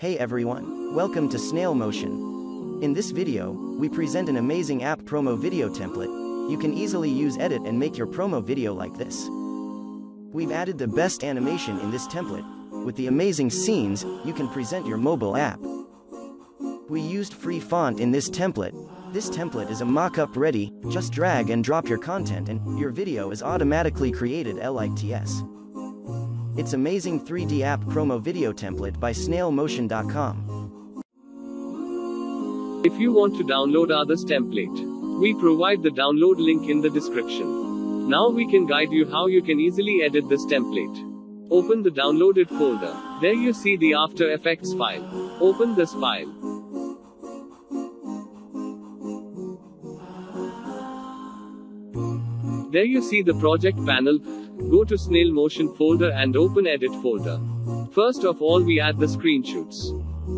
Hey everyone, welcome to Snail Motion. In this video, we present an amazing app promo video template. You can easily use edit and make your promo video like this. We've added the best animation in this template. With the amazing scenes, you can present your mobile app. We used free font in this template. This template is a mock-up ready, just drag and drop your content and your video is automatically created LITS. It's amazing 3D app promo video template by snailmotion.com. If you want to download others template, we provide the download link in the description. Now we can guide you how you can easily edit this template. Open the downloaded folder. There you see the After Effects file. Open this file. There you see the project panel. Go to Snail Motion folder and open Edit folder. First of all we add the screenshots.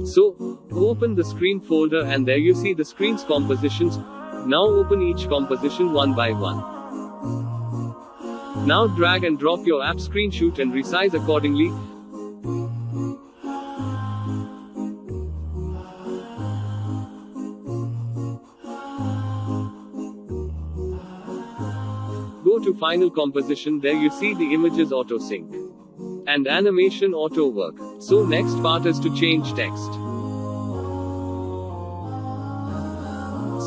So, open the screen folder and there you see the screen's compositions. Now open each composition one by one. Now drag and drop your app screenshot and resize accordingly. To final composition there you see the images auto sync and animation auto work. So next part is to change text.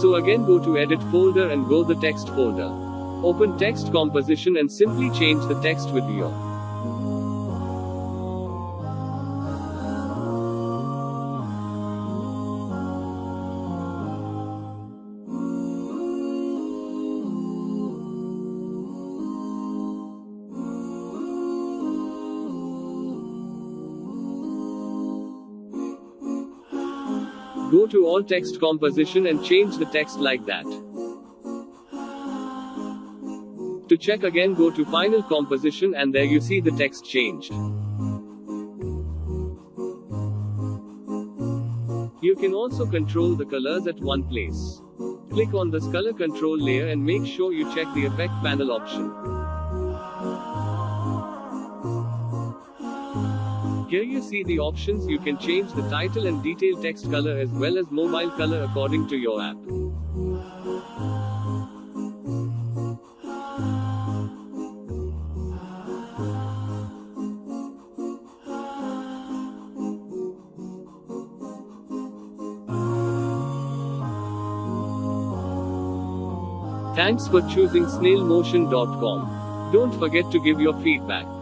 So again go to edit folder and go the text folder. Open text composition and simply change the text with your Go to all text composition and change the text like that. To check again go to final composition and there you see the text changed. You can also control the colors at one place. Click on this color control layer and make sure you check the effect panel option. Here you see the options you can change the title and detail text color as well as mobile color according to your app. Thanks for choosing snailmotion.com. Don't forget to give your feedback.